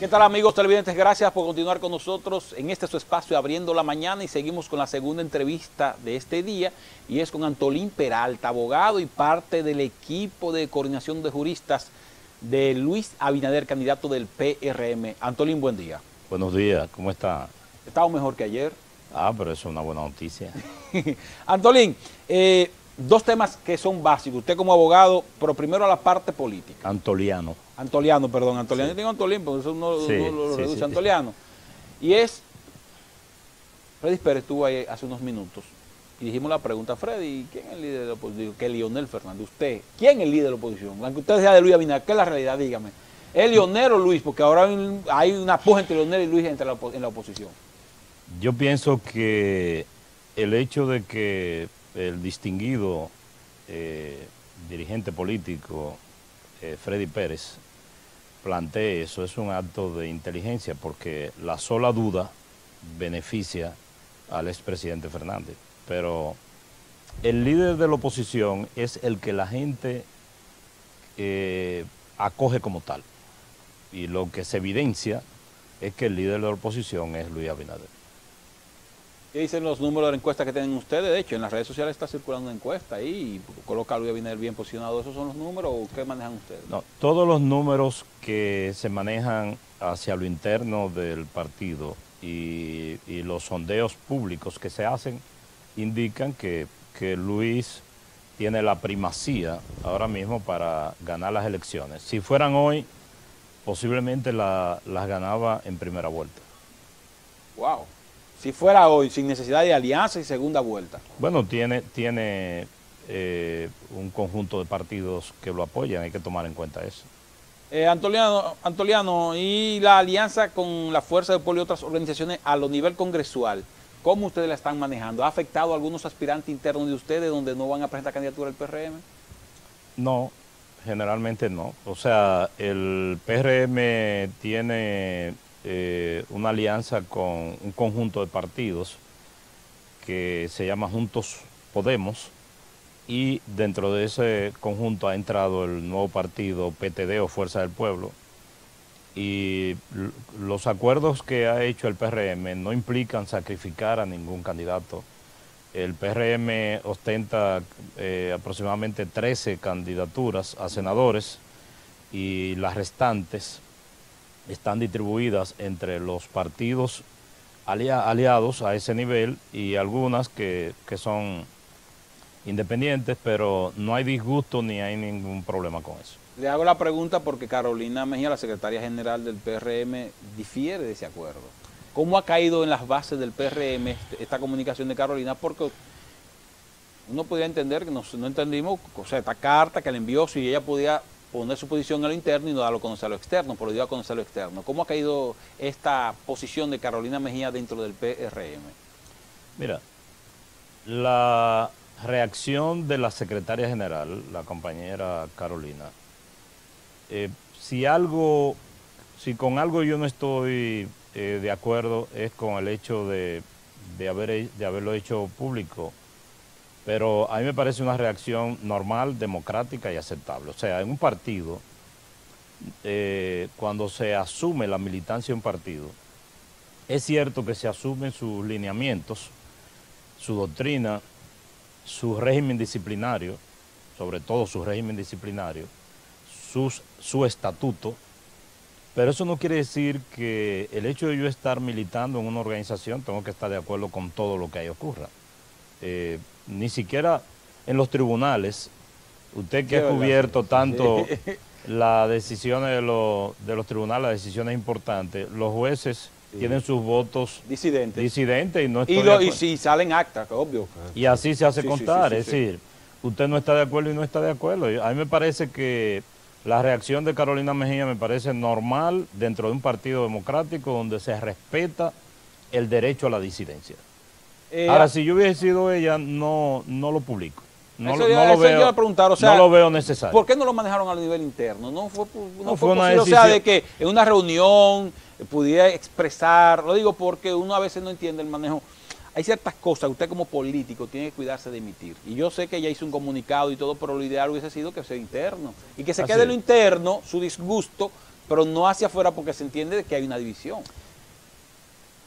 ¿Qué tal amigos televidentes? Gracias por continuar con nosotros en este su espacio Abriendo la Mañana y seguimos con la segunda entrevista de este día y es con Antolín Peralta, abogado y parte del equipo de coordinación de juristas de Luis Abinader, candidato del PRM. Antolín, buen día. Buenos días, ¿cómo está? Estamos mejor que ayer. Ah, pero eso es una buena noticia. Antolín, eh, dos temas que son básicos. Usted como abogado, pero primero a la parte política. Antoliano. Antoliano, perdón, Antoliano. Yo tengo Antolín, porque eso no, Sí, no lo sí, reduce Antoliano. Y es, Freddy Pérez estuvo ahí hace unos minutos y dijimos la pregunta, Freddy, ¿quién es el líder de la oposición? Que Lionel Fernández, usted, ¿quién es el líder de la oposición? Aunque usted sea de Luis Abinader, ¿qué es la realidad? Dígame. ¿Es Lionel o Luis? Porque ahora hay un- hay una puja entre Lionel y Luis entre la en la oposición. Yo pienso que el hecho de que el distinguido eh, dirigente político eh, Freddy Pérez plantee eso es un acto de inteligencia porque la sola duda beneficia al expresidente Fernández. Pero el líder de la oposición es el que la gente eh, acoge como tal. Y lo que se evidencia es que el líder de la oposición es Luis Abinader. ¿Qué dicen los números de la encuesta que tienen ustedes? De hecho, en las redes sociales está circulando una encuesta ahí y coloca a Luis Abinader bien posicionado. ¿Esos son los números o qué manejan ustedes? No, todos los números que se manejan hacia lo interno del partido y, y los sondeos públicos que se hacen indican que, que Luis tiene la primacía ahora mismo para ganar las elecciones. Si fueran hoy, posiblemente la- las ganaba en primera vuelta. Wow. Si fuera hoy, sin necesidad de alianza y segunda vuelta. Bueno, tiene, tiene eh, un conjunto de partidos que lo apoyan, hay que tomar en cuenta eso. Eh, Antoliano, Antoliano, y la alianza con la Fuerza del Pueblo y otras organizaciones a lo nivel congresual, ¿cómo ustedes la están manejando? ¿Ha afectado a algunos aspirantes internos de ustedes donde no van a presentar candidatura al PRM? No, generalmente no. O sea, el PRM tiene eh, una alianza con un conjunto de partidos que se llama Juntos Podemos y dentro de ese conjunto ha entrado el nuevo partido PTD o Fuerza del Pueblo y los acuerdos que ha hecho el PRM no implican sacrificar a ningún candidato. El PRM ostenta eh, aproximadamente 13 candidaturas a senadores y las restantes están distribuidas entre los partidos alia- aliados a ese nivel y algunas que, que son independientes, pero no hay disgusto ni hay ningún problema con eso. Le hago la pregunta porque Carolina Mejía, la secretaria general del PRM, difiere de ese acuerdo. ¿Cómo ha caído en las bases del PRM este- esta comunicación de Carolina? Porque uno podía entender que no, no entendimos, o sea, esta carta que le envió, si ella podía poner su posición en lo interno y no darlo a conocer a lo externo, pero dio a conocer a lo externo. ¿Cómo ha caído esta posición de Carolina Mejía dentro del PRM? Mira, la reacción de la secretaria general, la compañera Carolina, eh, si algo, si con algo yo no estoy eh, de acuerdo es con el hecho de, de, haber, de haberlo hecho público, pero a mí me parece una reacción normal, democrática y aceptable. O sea, en un partido, eh, cuando se asume la militancia de un partido, es cierto que se asumen sus lineamientos, su doctrina, su régimen disciplinario, sobre todo su régimen disciplinario, sus- su estatuto, pero eso no quiere decir que el hecho de yo estar militando en una organización tengo que estar de acuerdo con todo lo que ahí ocurra. Eh, ni siquiera en los tribunales, usted que ha cubierto sí. tanto las decisiones de, los- de los tribunales, las decisiones importantes, los jueces tienen sus votos Disidentes. disidentes y no y, lo, y si salen actas, obvio. Y así se hace Sí, contar, es decir, usted no está de acuerdo y no está de acuerdo. A mí me parece que la reacción de Carolina Mejía me parece normal dentro de un partido democrático donde se respeta el derecho a la disidencia. Eh, Ahora, si yo hubiese sido ella, no, no lo publico. No, Eso lo- no eso veo, iba a preguntar, o sea, no lo veo necesario. ¿Por qué no lo manejaron a nivel interno? No fue, no No, fue fue una posible, o sea, de que en una reunión pudiera expresar, lo digo porque uno a veces no entiende el manejo. Hay ciertas cosas que usted como político tiene que cuidarse de emitir. Y yo sé que ella hizo un comunicado y todo, pero lo ideal hubiese sido que sea interno. Y que se Así quede en lo es. interno, su disgusto, pero no hacia afuera porque se entiende que hay una división.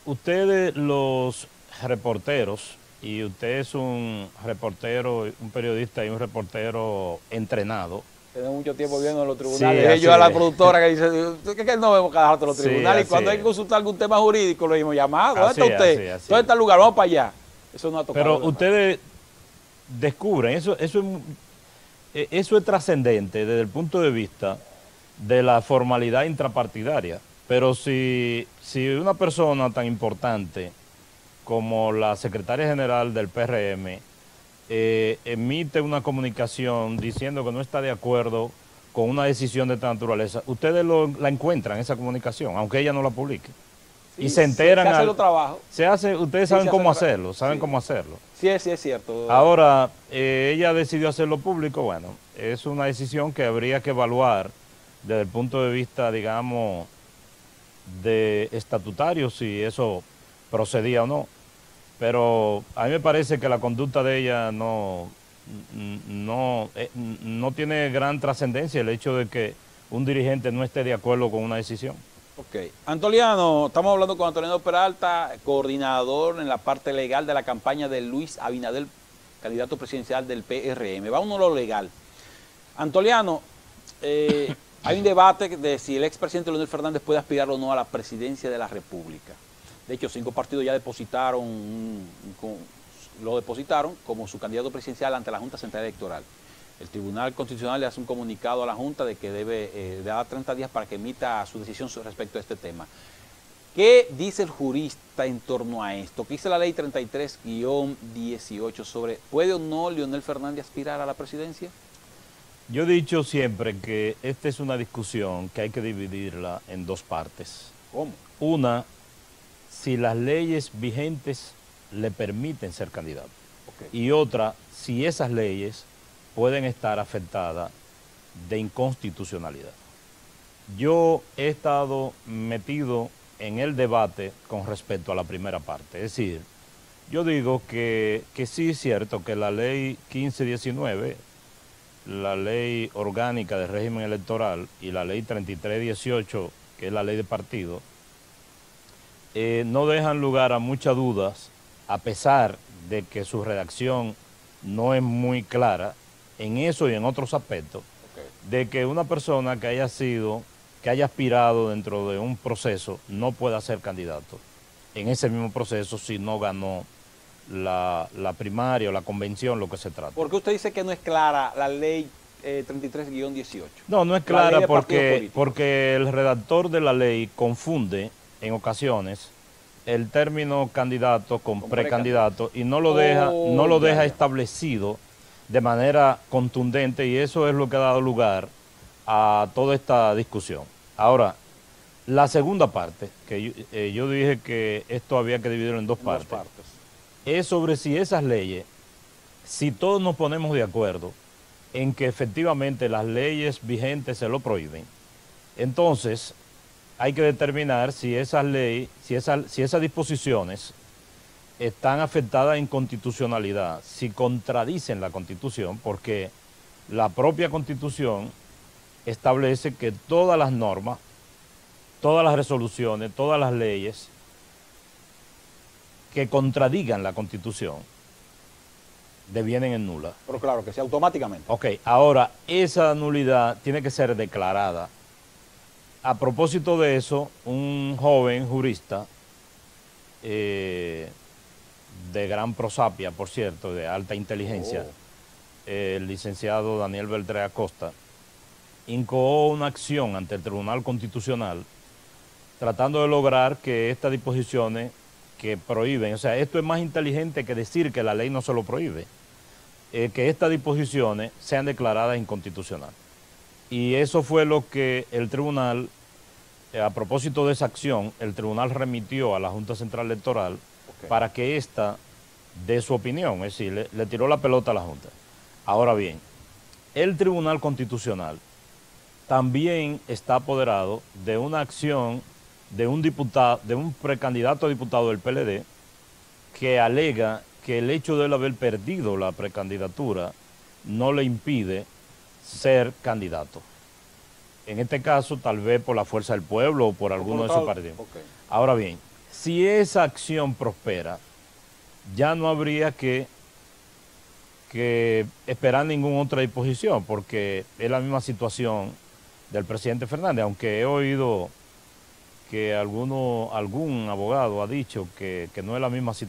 Ustedes, los reporteros, y usted es un reportero, un periodista y un reportero entrenado, tenemos mucho tiempo viendo en los tribunales. Ellos a la productora que dice, ¿qué que no vemos cada rato los tribunales? y cuando hay que consultar algún tema jurídico, lo hemos llamado. ¿Dónde está usted? ¿Dónde está el lugar? Vamos para allá. Eso no ha tocado. Pero ustedes descubren, eso, eso, es, e, eso es trascendente desde el punto de vista de la formalidad intrapartidaria. Pero si, si una persona tan importante como la secretaria general del PRM eh, emite una comunicación diciendo que no está de acuerdo con una decisión de esta naturaleza, ustedes la encuentran esa comunicación, aunque ella no la publique. y se enteran. Se hace trabajo. Se hace, ustedes saben cómo hacerlo, saben cómo hacerlo. Sí, sí, es cierto. Ahora, eh, ella decidió hacerlo público, bueno, es una decisión que habría que evaluar desde el punto de vista, digamos, de estatutario, si eso procedía o no. Pero a mí me parece que la conducta de ella no, no, eh, no tiene gran trascendencia el hecho de que un dirigente no esté de acuerdo con una decisión. Ok. Antoliano, estamos hablando con Antoliano Peralta, coordinador en la parte legal de la campaña de Luis Abinadel, candidato presidencial del PRM. Vamos a lo legal. Antoliano, eh, hay un debate de si el expresidente Leonel Fernández puede aspirar o no a la presidencia de la República. De hecho, cinco partidos ya depositaron, lo depositaron como su candidato presidencial ante la Junta Central Electoral. El Tribunal Constitucional le hace un comunicado a la Junta de que debe eh, dar 30 días para que emita su decisión respecto a este tema. ¿Qué dice el jurista en torno a esto? ¿Qué dice la ley 33-18 sobre ¿puede o no Leonel Fernández aspirar a la presidencia? Yo he dicho siempre que esta es una discusión que hay que dividirla en dos partes. ¿Cómo? Una si las leyes vigentes le permiten ser candidato. Y otra, si esas leyes pueden estar afectadas de inconstitucionalidad. Yo he estado metido en el debate con respecto a la primera parte. Es decir, yo digo que, que sí es cierto que la ley 1519, la ley orgánica de régimen electoral y la ley 3318, que es la ley de partido, eh, no dejan lugar a muchas dudas, a pesar de que su redacción no es muy clara en eso y en otros aspectos, de que una persona que haya sido, que haya aspirado dentro de un proceso, no pueda ser candidato en ese mismo proceso si no ganó la, primaria o la convención, lo que se trata. ¿Por qué usted dice que no es clara la ley 33-18? Eh, no, no es clara porque, porque el redactor de la ley confunde en ocasiones el término candidato con, precandidato. y no lo deja, oh, no lo deja establecido de manera contundente y eso es lo que ha dado lugar a toda esta discusión. Ahora, la segunda parte, que yo, eh, dije que esto había que dividirlo en dos partes, partes, es sobre si esas leyes, si todos nos ponemos de acuerdo en que efectivamente las leyes vigentes se lo prohíben, entonces hay que determinar si esas leyes, si, si esas disposiciones están afectadas en constitucionalidad, si contradicen la constitución, porque la propia constitución establece que todas las normas, todas las resoluciones, todas las leyes que contradigan la constitución devienen en nula. Pero claro, que sea automáticamente. Ok, ahora esa nulidad tiene que ser declarada a propósito de eso, un joven jurista eh, de gran prosapia, por cierto, de alta inteligencia, oh. el licenciado Daniel Beltré Acosta, incoó una acción ante el Tribunal Constitucional tratando de lograr que estas disposiciones que prohíben, o sea, esto es más inteligente que decir que la ley no se lo prohíbe, eh, que estas disposiciones sean declaradas inconstitucionales. Y eso fue lo que el tribunal eh, a propósito de esa acción, el tribunal remitió a la Junta Central Electoral para que ésta dé su opinión, es decir, le, tiró la pelota a la Junta. Ahora bien, el Tribunal Constitucional también está apoderado de una acción de un diputado, de un precandidato a diputado del PLD que alega que el hecho de él haber perdido la precandidatura no le impide ser candidato. En este caso tal vez por la fuerza del pueblo o por alguno de esos partidos. Ahora bien, si esa acción prospera, ya no habría que, que esperar ninguna otra disposición, porque es la misma situación del presidente Fernández, aunque he oído que alguno, algún abogado ha dicho que, que no es la misma situación.